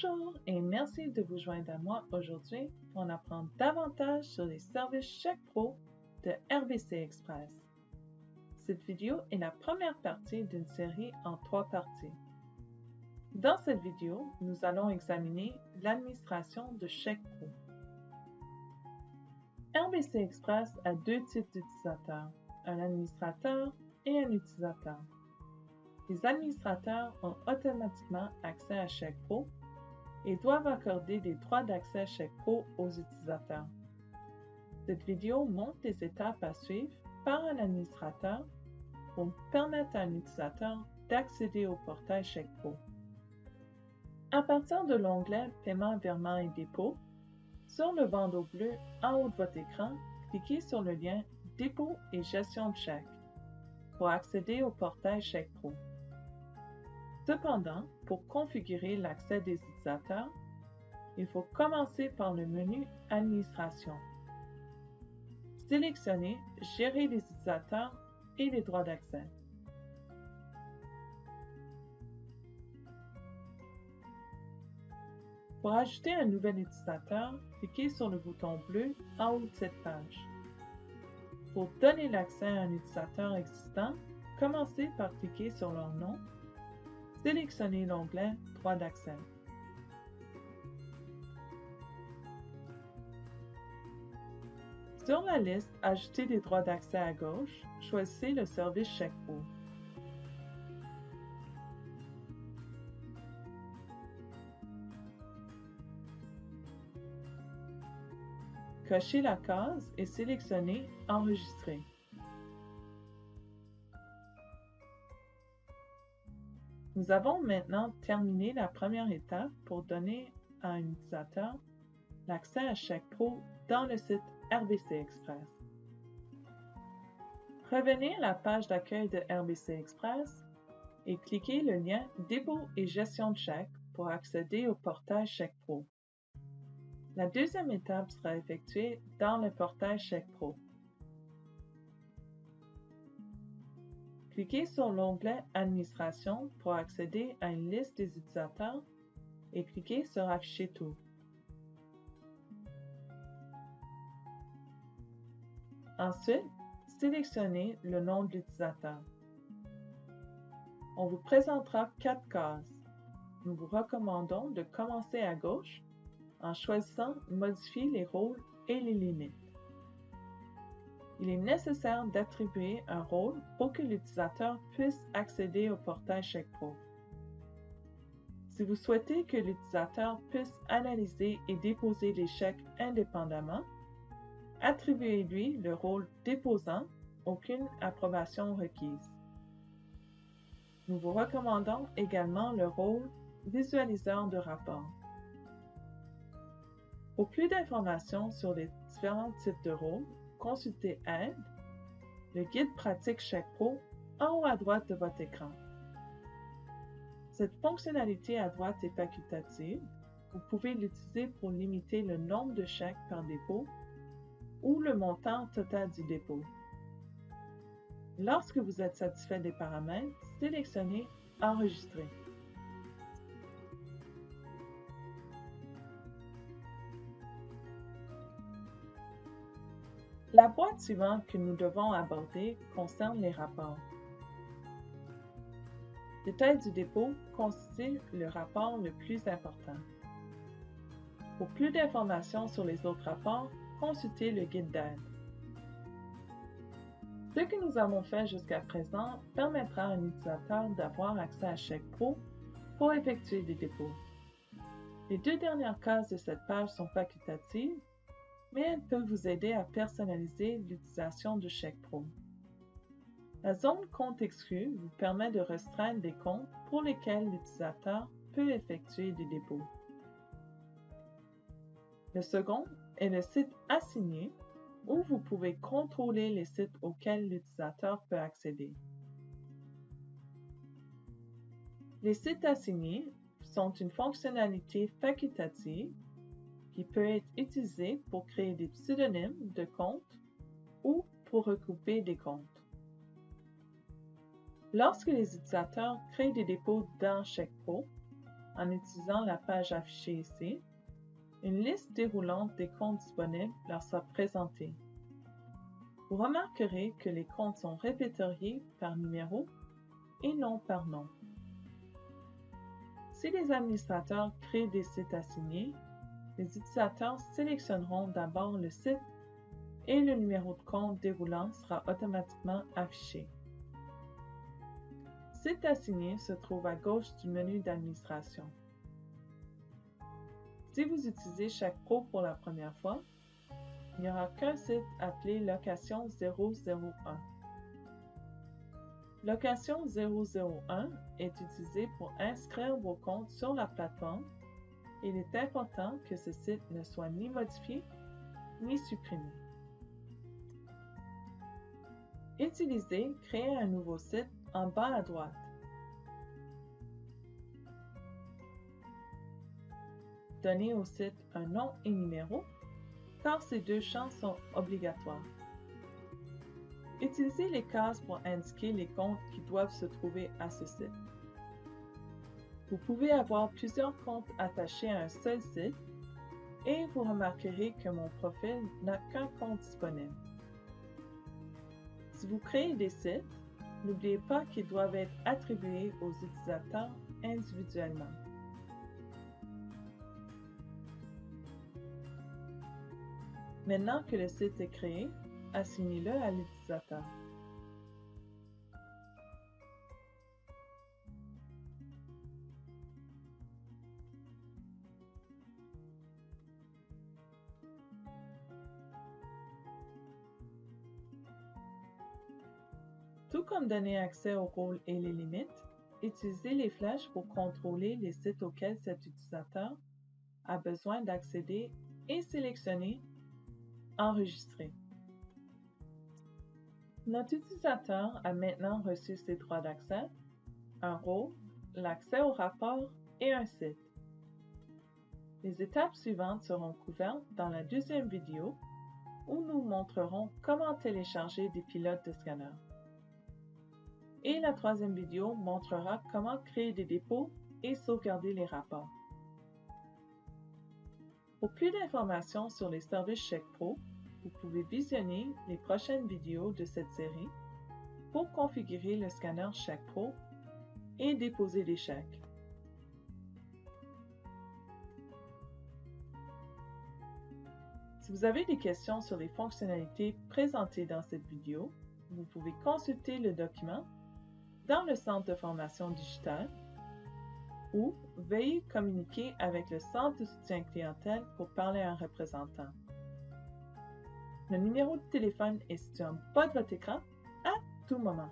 Bonjour et merci de vous joindre à moi aujourd'hui pour en apprendre davantage sur les services Chèque Pro de RBC Express. Cette vidéo est la première partie d'une série en trois parties. Dans cette vidéo, nous allons examiner l'administration de Chèque Pro. RBC Express a deux types d'utilisateurs, un administrateur et un utilisateur. Les administrateurs ont automatiquement accès à Chèque Pro et doivent accorder des droits d'accès Pro aux utilisateurs. Cette vidéo montre les étapes à suivre par un administrateur pour permettre à un utilisateur d'accéder au portail Pro. À partir de l'onglet Paiement, virement et dépôt, sur le bandeau bleu en haut de votre écran, cliquez sur le lien Dépôt et gestion de chèque pour accéder au portail Chèque Pro. Cependant, pour configurer l'accès des utilisateurs, il faut commencer par le menu Administration. Sélectionnez Gérer les utilisateurs et les droits d'accès. Pour ajouter un nouvel utilisateur, cliquez sur le bouton bleu en haut de cette page. Pour donner l'accès à un utilisateur existant, commencez par cliquer sur leur nom Sélectionnez l'onglet Droits d'accès. Sur la liste Ajouter des droits d'accès à gauche, choisissez le service Pro. Cochez la case et sélectionnez Enregistrer. Nous avons maintenant terminé la première étape pour donner à un utilisateur l'accès à Chèque Pro dans le site RBC Express. Revenez à la page d'accueil de RBC Express et cliquez le lien Dépôt et gestion de chèque pour accéder au portail Chèque Pro. La deuxième étape sera effectuée dans le portail Chèque Pro. Cliquez sur l'onglet Administration pour accéder à une liste des utilisateurs et cliquez sur Afficher tout. Ensuite, sélectionnez le nom de l'utilisateur. On vous présentera quatre cases. Nous vous recommandons de commencer à gauche en choisissant Modifier les rôles et les limites il est nécessaire d'attribuer un rôle pour que l'utilisateur puisse accéder au portail Chèque Pro. Si vous souhaitez que l'utilisateur puisse analyser et déposer les chèques indépendamment, attribuez-lui le rôle déposant, aucune approbation requise. Nous vous recommandons également le rôle visualiseur de rapport. Pour plus d'informations sur les différents types de rôles, consultez Aide, le guide pratique Chèque Pro en haut à droite de votre écran. Cette fonctionnalité à droite est facultative. Vous pouvez l'utiliser pour limiter le nombre de chèques par dépôt ou le montant total du dépôt. Lorsque vous êtes satisfait des paramètres, sélectionnez Enregistrer. La boîte suivante que nous devons aborder concerne les rapports. Détail du dépôt constitue le rapport le plus important. Pour plus d'informations sur les autres rapports, consultez le guide d'aide. Ce que nous avons fait jusqu'à présent permettra à un utilisateur d'avoir accès à Chèque Pro pour effectuer des dépôts. Les deux dernières cases de cette page sont facultatives mais elle peut vous aider à personnaliser l'utilisation de Chèque Pro. La zone Compte exclu vous permet de restreindre des comptes pour lesquels l'utilisateur peut effectuer des dépôts. Le second est le site assigné où vous pouvez contrôler les sites auxquels l'utilisateur peut accéder. Les sites assignés sont une fonctionnalité facultative qui peut être utilisé pour créer des pseudonymes de comptes ou pour recouper des comptes. Lorsque les utilisateurs créent des dépôts dans Chèque Pro, en utilisant la page affichée ici, une liste déroulante des comptes disponibles leur sera présentée. Vous remarquerez que les comptes sont répertoriés par numéro et non par nom. Si les administrateurs créent des sites assignés, les utilisateurs sélectionneront d'abord le site et le numéro de compte déroulant sera automatiquement affiché. Site assigné se trouve à gauche du menu d'administration. Si vous utilisez chaque pro pour la première fois, il n'y aura qu'un site appelé Location 001. Location 001 est utilisé pour inscrire vos comptes sur la plateforme il est important que ce site ne soit ni modifié ni supprimé. Utilisez Créer un nouveau site en bas à droite. Donnez au site un nom et numéro car ces deux champs sont obligatoires. Utilisez les cases pour indiquer les comptes qui doivent se trouver à ce site. Vous pouvez avoir plusieurs comptes attachés à un seul site et vous remarquerez que mon profil n'a qu'un compte disponible. Si vous créez des sites, n'oubliez pas qu'ils doivent être attribués aux utilisateurs individuellement. Maintenant que le site est créé, assignez-le à l'utilisateur. Tout comme donner accès au rôle et les limites, utilisez les flèches pour contrôler les sites auxquels cet utilisateur a besoin d'accéder et sélectionner Enregistrer. Notre utilisateur a maintenant reçu ses droits d'accès, un rôle, l'accès au rapport et un site. Les étapes suivantes seront couvertes dans la deuxième vidéo où nous montrerons comment télécharger des pilotes de scanner. Et la troisième vidéo montrera comment créer des dépôts et sauvegarder les rapports. Pour plus d'informations sur les services CheckPro, vous pouvez visionner les prochaines vidéos de cette série pour configurer le scanner CheckPro et déposer les chèques. Si vous avez des questions sur les fonctionnalités présentées dans cette vidéo, vous pouvez consulter le document dans le centre de formation digitale ou veuillez communiquer avec le centre de soutien clientèle pour parler à un représentant. Le numéro de téléphone est situé en bas de votre écran à tout moment.